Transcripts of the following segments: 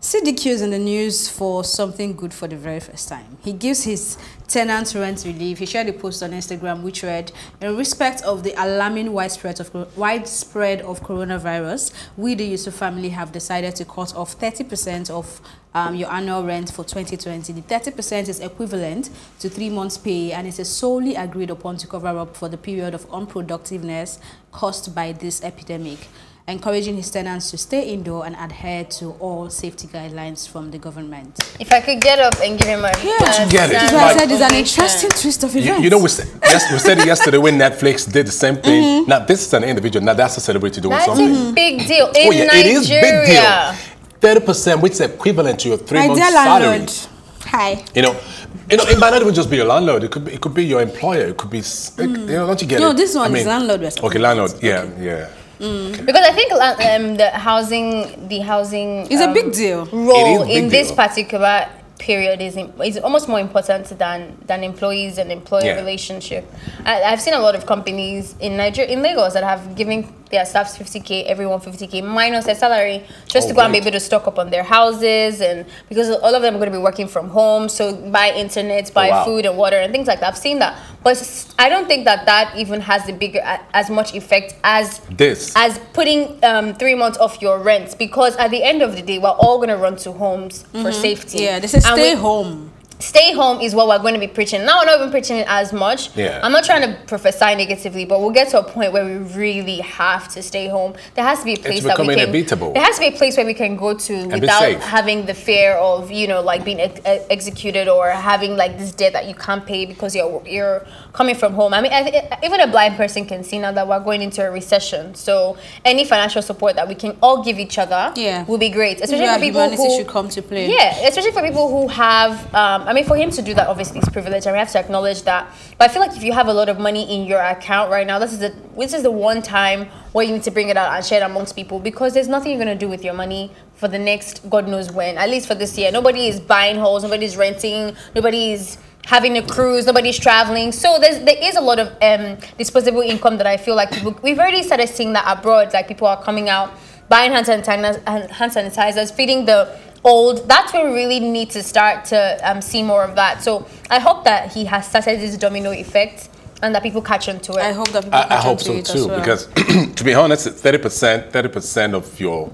CDQ is in the news for something good for the very first time. He gives his tenants rent relief. He shared a post on Instagram which read, in respect of the alarming widespread of, widespread of coronavirus, we the Yusuf family have decided to cut off 30% of um, your annual rent for 2020. The 30% is equivalent to three months pay and it is solely agreed upon to cover up for the period of unproductiveness caused by this epidemic encouraging his tenants to stay indoor and adhere to all safety guidelines from the government. If I could get up and give him my yeah, uh, get it. Like, I said, it's an interesting twist of events. You, you know, we said, yes, we said it yesterday when Netflix did the same thing. Mm -hmm. Now, this is an individual. Now, that's a celebrity doing that's something. That's a big deal in oh, yeah, Nigeria. It is big deal. 30%, which is equivalent to your three months salary. Landlord. Hi. You know, you know, it might not even just be your landlord. It could be, it could be your employer. It could be, mm. you know, don't you get no, it? No, this one I mean, is landlord. Okay, landlord. Yeah, okay. yeah. Mm. Because I think um, the housing, the housing is um, a big deal. Role big in deal. this particular period is is almost more important than than employees and employer yeah. relationship. I, have seen a lot of companies in Nigeria, in Lagos, that have given their staffs 50k, everyone 50k minus their salary, just oh, to go right. and be able to stock up on their houses, and because all of them are going to be working from home, so buy internet, buy oh, wow. food and water and things like that. I've seen that, but I don't think that that even has the bigger as much effect as this as putting um, three months off your rent, because at the end of the day, we're all going to run to homes mm -hmm. for mm-hmm. safety. Yeah, this is and stay we, home stay home is what we're going to be preaching. Now we're not even preaching it as much. Yeah. I'm not trying to prophesy negatively, but we'll get to a point where we really have to stay home. There has to be a place that we can. Inevitable. There has to be a place where we can go to and without having the fear of you know like being ex executed or having like this debt that you can't pay because you're you're coming from home. I mean, I even a blind person can see now that we're going into a recession. So any financial support that we can all give each other, yeah. will be great. Especially yeah, for people who should come to play. Yeah, especially for people who have. Um, I mean, for him to do that, obviously, is privilege, and we have to acknowledge that. But I feel like if you have a lot of money in your account right now, this is the this is the one time where you need to bring it out and share it amongst people because there's nothing you're gonna do with your money for the next God knows when. At least for this year, nobody is buying holes, nobody's renting, nobody's having a cruise, nobody's traveling. So there's there is a lot of um, disposable income that I feel like people, we've already started seeing that abroad. Like people are coming out buying hand sanitizers, hand sanitizers, feeding the old, that's where we really need to start to um, see more of that. So I hope that he has started this domino effect and that people catch on to it. I hope that people I, catch I hope so too, well. because to be honest, thirty percent, thirty percent of your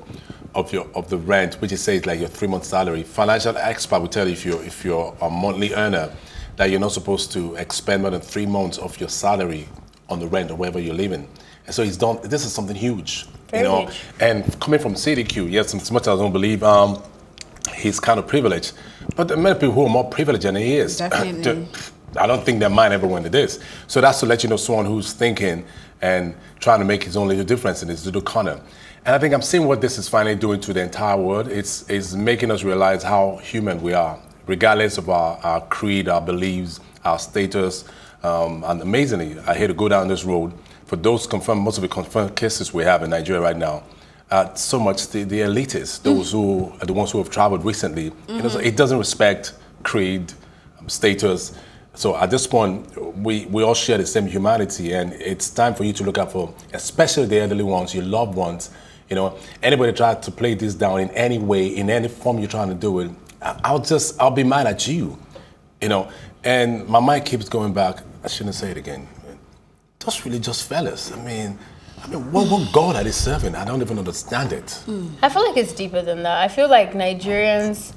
of your of the rent, which is say like your three month salary. Financial expert will tell you if you're if you're a monthly earner that you're not supposed to expend more than three months of your salary on the rent or wherever you're living. And so he's done. This is something huge, Very you know. Huge. And coming from CDQ, yes, as much as I don't believe. Um, he's kind of privileged. But there are many people who are more privileged than he is. Definitely. I don't think their mind ever went to this. So that's to let you know someone who's thinking and trying to make his own little difference in his little corner. And I think I'm seeing what this is finally doing to the entire world. It's, it's making us realize how human we are, regardless of our, our creed, our beliefs, our status. Um, and amazingly, I hate to go down this road. For those confirmed, most of the confirmed cases we have in Nigeria right now, uh, so much the, the elitists, those mm. who are the ones who have traveled recently. Mm -hmm. you know, so it doesn't respect creed, um, status. So at this point, we, we all share the same humanity, and it's time for you to look out for, especially the elderly ones, your loved ones. You know, anybody try to play this down in any way, in any form you're trying to do it, I'll just, I'll be mad at you. You know, and my mind keeps going back. I shouldn't say it again. Those really just fellas. I mean, I mean, what, what God are they serving? I don't even understand it. Mm. I feel like it's deeper than that. I feel like Nigerians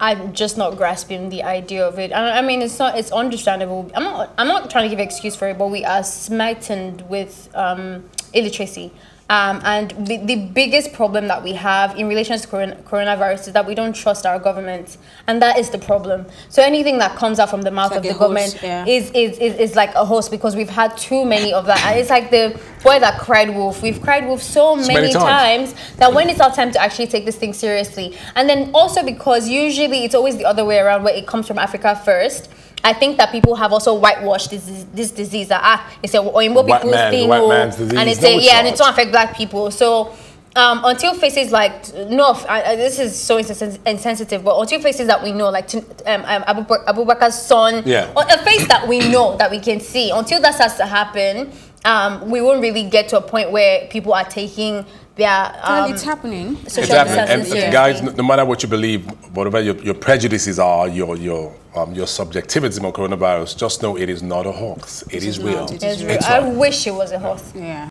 are just not grasping the idea of it. I, I mean, it's not. It's understandable. I'm not. I'm not trying to give excuse for it, but we are smitten with um, illiteracy. Um, and the, the biggest problem that we have in relation to corona, coronavirus is that we don't trust our government. And that is the problem. So anything that comes out from the mouth like of the host, government yeah. is, is, is, is, like a host because we've had too many of that. And it's like the boy that cried wolf. We've cried wolf so many, many times. times that when it's our time to actually take this thing seriously. And then also because usually it's always the other way around where it comes from Africa first I think that people have also whitewashed this this disease. That ah, it's a Oyinbo people's man, thing, white man's disease. and it's no, a, yeah, and it don't affect black people. So. Um, until faces like no, I, this is so insensitive, but until faces that we know, like um, um, Abu, Abubakar's son, yeah. a face that we know that we can see, until that starts to happen, um, we won't really get to a point where people are taking their. Well, um, it's happening. social It's happening. And distancing. guys, no no matter what you believe, whatever your, your prejudices are, your your um, your subjectivism on coronavirus, just know it is not a hoax. It is is real. It's real. It's I not. wish it was a hoax. Yeah.